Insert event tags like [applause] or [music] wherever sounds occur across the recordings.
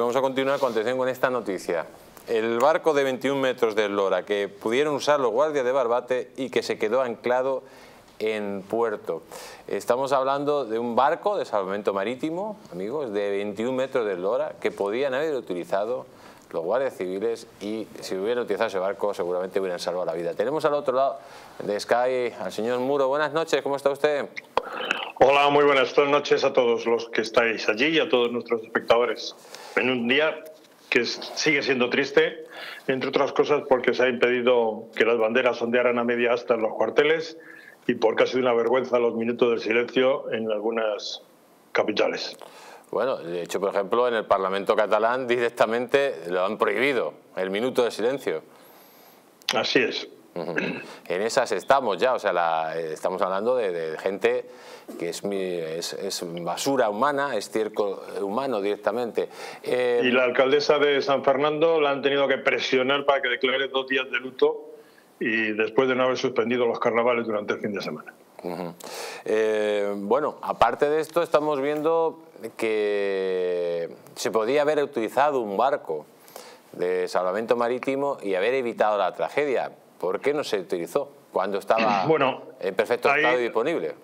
Vamos a continuar con atención con esta noticia. El barco de 21 metros de Lora que pudieron usar los guardias de Barbate y que se quedó anclado en puerto. Estamos hablando de un barco de salvamento marítimo, amigos, de 21 metros de Lora que podían haber utilizado los guardias civiles y si hubieran utilizado ese barco seguramente hubieran salvado la vida. Tenemos al otro lado de Sky al señor Muro. Buenas noches, ¿cómo está usted? Hola, muy buenas noches a todos los que estáis allí y a todos nuestros espectadores. En un día que sigue siendo triste, entre otras cosas porque se ha impedido que las banderas ondearan a media asta en los cuarteles y porque ha sido una vergüenza los minutos del silencio en algunas capitales. Bueno, de hecho, por ejemplo, en el Parlamento catalán directamente lo han prohibido, el minuto de silencio. Así es. En esas estamos ya, o sea, estamos hablando de, gente que es, es, basura humana, es circo humano directamente. Eh, y la alcaldesa de San Fernando la han tenido que presionar para que declare dos días de luto y después de no haber suspendido los carnavales durante el fin de semana. Eh, bueno, aparte de esto estamos viendo que se podía haber utilizado un barco de salvamento marítimo y haber evitado la tragedia. ¿Por qué no se utilizó cuando estaba [clears throat] en perfecto estado y disponible?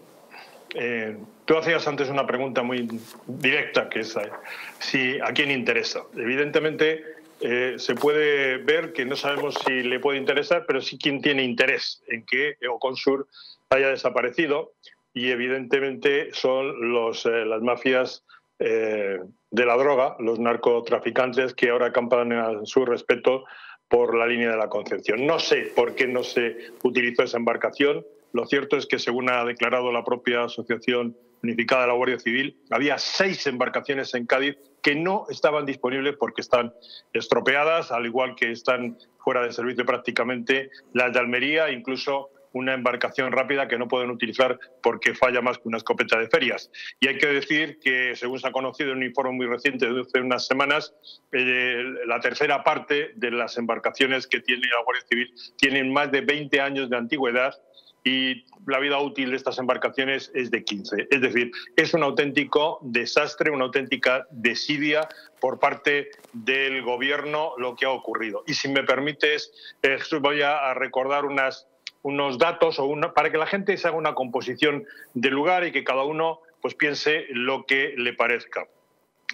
Eh, tú hacías antes una pregunta muy directa, que es eh, si a quién interesa. Evidentemente eh, se puede ver que no sabemos si le puede interesar, pero sí quién tiene interés en que Oconsur haya desaparecido y evidentemente son los, las mafias de la droga, los narcotraficantes que ahora acampan a su respeto por la línea de la Concepción. No sé por qué no se utilizó esa embarcación. Lo cierto es que, según ha declarado la propia Asociación Unificada de la Guardia Civil, había seis embarcaciones en Cádiz que no estaban disponibles porque están estropeadas, al igual que están fuera de servicio prácticamente las de Almería, incluso una embarcación rápida que no pueden utilizar porque falla más que una escopeta de ferias. Y hay que decir que, según se ha conocido en un informe muy reciente de hace unas semanas, eh, la tercera parte de las embarcaciones que tiene la Guardia Civil tienen más de 20 años de antigüedad y la vida útil de estas embarcaciones es de 15. Es decir, es un auténtico desastre, una auténtica desidia por parte del gobierno lo que ha ocurrido. Y si me permites, eh, voy a recordar unas unos datos o una, para que la gente se haga una composición del lugar y que cada uno pues piense lo que le parezca.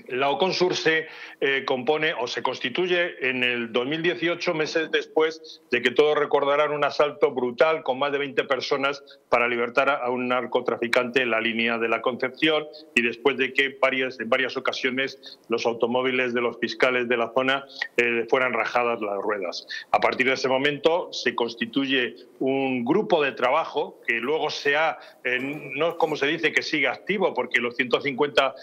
La OCONSUR se eh, compone o se constituye en el 2018, meses después de que todos recordarán un asalto brutal con más de 20 personas para libertar a un narcotraficante en la línea de la Concepción y después de que varias, en varias ocasiones los automóviles de los fiscales de la zona eh, fueran rajadas las ruedas. A partir de ese momento se constituye un grupo de trabajo que luego se ha, eh, no es como se dice que sigue activo, porque los 150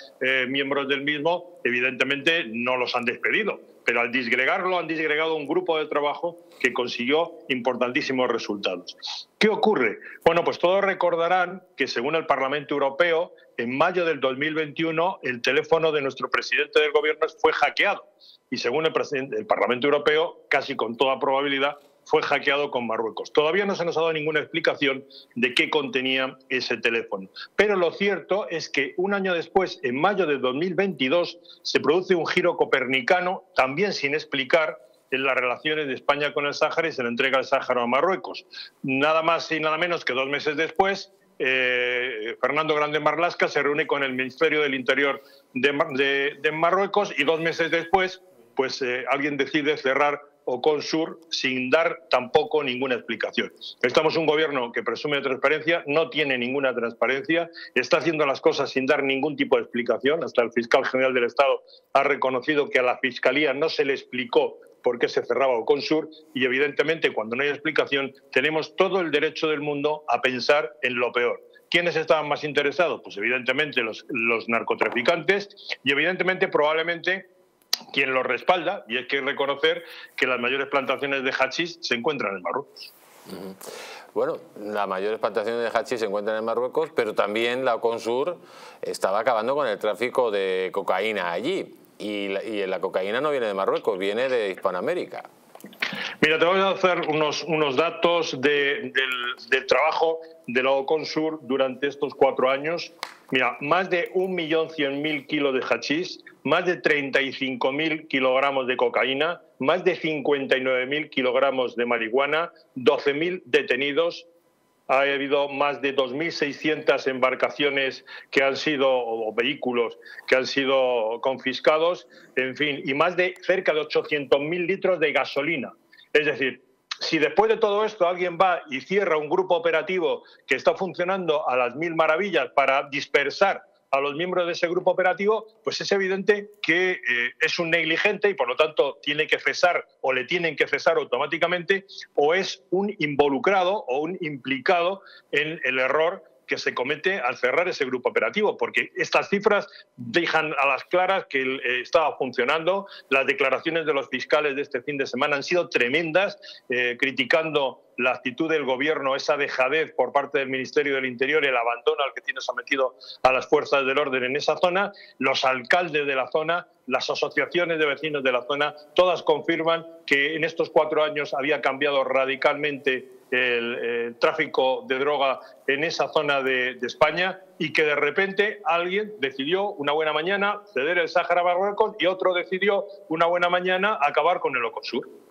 miembros del mismo evidentemente no los han despedido, pero al disgregarlo han disgregado un grupo de trabajo que consiguió importantísimos resultados. ¿Qué ocurre? Bueno, pues todos recordarán que según el Parlamento Europeo, en mayo del 2021 el teléfono de nuestro presidente del gobierno fue hackeado y según el, el Parlamento Europeo, casi con toda probabilidad, fue hackeado con Marruecos. Todavía no se nos ha dado ninguna explicación de qué contenía ese teléfono. Pero lo cierto es que un año después, en mayo de 2022, se produce un giro copernicano, también sin explicar, en las relaciones de España con el Sáhara y se le entrega el Sáhara a Marruecos. Nada más y nada menos que dos meses después, eh, Fernando Grande Marlasca se reúne con el Ministerio del Interior de, Marruecos y dos meses después, pues eh, alguien decide cerrar o Consur sin dar tampoco ninguna explicación. Estamos un gobierno que presume de transparencia, no tiene ninguna transparencia, está haciendo las cosas sin dar ningún tipo de explicación. Hasta el fiscal general del Estado ha reconocido que a la Fiscalía no se le explicó por qué se cerraba Oconsur y evidentemente cuando no hay explicación tenemos todo el derecho del mundo a pensar en lo peor. ¿Quiénes estaban más interesados? Pues evidentemente los, los narcotraficantes y evidentemente probablemente quien lo respalda, y hay que reconocer que las mayores plantaciones de hachís se encuentran en Marruecos. Bueno, las mayores plantaciones de hachís se encuentran en Marruecos, pero también la Consur estaba acabando con el tráfico de cocaína allí. Y la, cocaína no viene de Marruecos, viene de Hispanoamérica. Mira, te voy a hacer unos, unos datos del, del, trabajo de la Oconsur durante estos cuatro años Mira, más de 1.100.000 kilos de hachís, más de 35.000 kilogramos de cocaína, más de 59.000 kilogramos de marihuana, 12.000 detenidos, ha habido más de 2.600 embarcaciones que han sido, o vehículos que han sido confiscados, en fin, y más de cerca de 800.000 litros de gasolina. Es decir, si después de todo esto alguien va y cierra un grupo operativo que está funcionando a las mil maravillas para dispersar a los miembros de ese grupo operativo, pues es evidente que eh, es un negligente y por lo tanto tiene que cesar o le tienen que cesar automáticamente o es un involucrado o un implicado en el error se comete al cerrar ese grupo operativo, porque estas cifras dejan a las claras que eh, estaba funcionando. Las declaraciones de los fiscales de este fin de semana han sido tremendas, eh, criticando la actitud del gobierno, esa dejadez por parte del Ministerio del Interior, el abandono al que tiene sometido a las fuerzas del orden en esa zona, los alcaldes de la zona, las asociaciones de vecinos de la zona, todas confirman que en estos cuatro años había cambiado radicalmente el, tráfico de droga en esa zona de, España y que de repente alguien decidió una buena mañana ceder el Sáhara Marruecos y otro decidió una buena mañana acabar con el Ocosur.